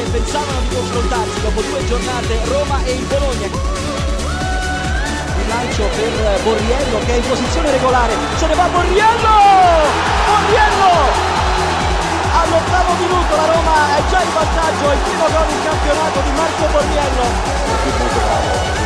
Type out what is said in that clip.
che pensavano di confrontarsi dopo due giornate Roma e il Bologna. Il lancio per Borriello che è in posizione regolare, se ne va Borriello! Borriello! All'ottavo minuto la Roma è già in vantaggio, il primo gol in campionato di Marco Borriello